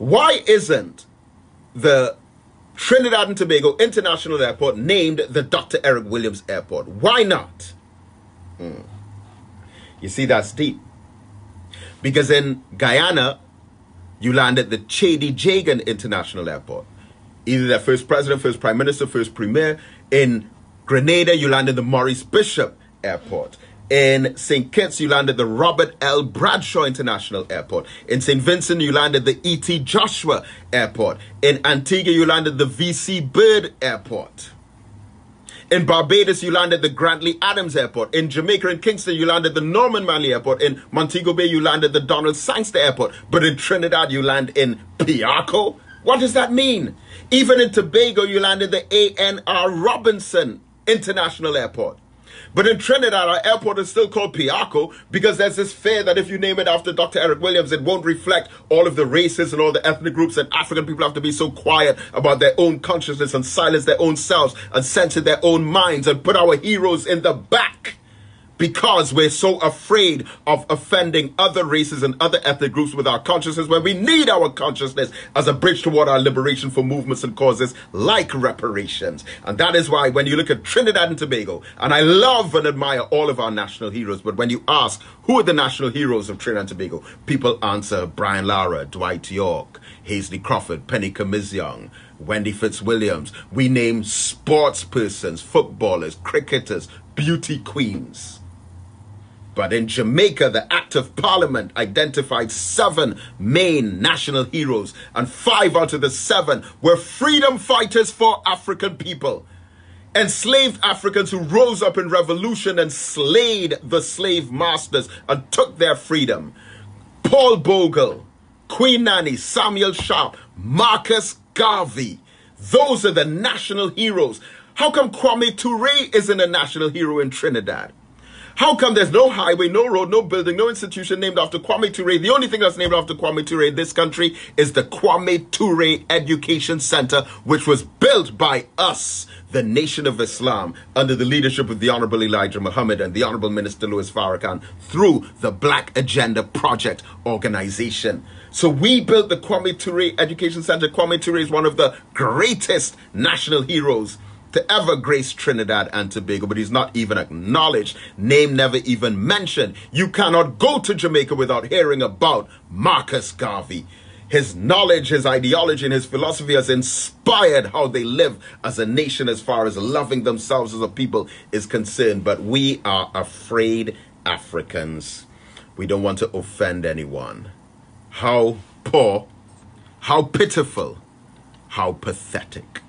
Why isn't the Trinidad and Tobago International Airport named the Dr. Eric Williams Airport? Why not? Hmm. You see, that's deep. Because in Guyana, you land at the Cheddi Jagan International Airport. Either their first president, first prime minister, first premier. In Grenada, you land at the Maurice Bishop Airport. In St. Kitts, you landed the Robert L. Bradshaw International Airport. In St. Vincent, you landed the E.T. Joshua Airport. In Antigua, you landed the V.C. Bird Airport. In Barbados, you landed the Grantley Adams Airport. In Jamaica and Kingston, you landed the Norman Manley Airport. In Montego Bay, you landed the Donald Sangster Airport. But in Trinidad, you land in Piarco. What does that mean? Even in Tobago, you landed the A.N.R. Robinson International Airport. But in Trinidad, our airport is still called Piarco because there's this fear that if you name it after Dr. Eric Williams, it won't reflect all of the races and all the ethnic groups and African people have to be so quiet about their own consciousness and silence their own selves and censor their own minds and put our heroes in the back because we're so afraid of offending other races and other ethnic groups with our consciousness when we need our consciousness as a bridge toward our liberation for movements and causes like reparations. And that is why when you look at Trinidad and Tobago, and I love and admire all of our national heroes, but when you ask who are the national heroes of Trinidad and Tobago, people answer Brian Lara, Dwight Yorke, Hasely Crawford, Penny Commissiong, Wendy Fitzwilliams. We name sports persons, footballers, cricketers, beauty queens. But in Jamaica, the Act of Parliament identified seven main national heroes, and five out of the seven were freedom fighters for African people. Enslaved Africans who rose up in revolution and slayed the slave masters and took their freedom. Paul Bogle, Queen Nanny, Samuel Sharpe, Marcus Garvey. Those are the national heroes. How come Kwame Ture isn't a national hero in Trinidad? How come there's no highway, no road, no building, no institution named after Kwame Ture? The only thing that's named after Kwame Ture in this country is the Kwame Ture Education Center, which was built by us, the Nation of Islam, under the leadership of the Honorable Elijah Muhammad and the Honorable Minister Louis Farrakhan through the Black Agenda Project organization. So we built the Kwame Ture Education Center. Kwame Ture is one of the greatest national heroes to ever grace Trinidad and Tobago, but he's not even acknowledged, name never even mentioned. You cannot go to Jamaica without hearing about Marcus Garvey. His knowledge, his ideology, and his philosophy has inspired how they live as a nation as far as loving themselves as a people is concerned. But we are afraid Africans. We don't want to offend anyone. How poor, how pitiful, how pathetic.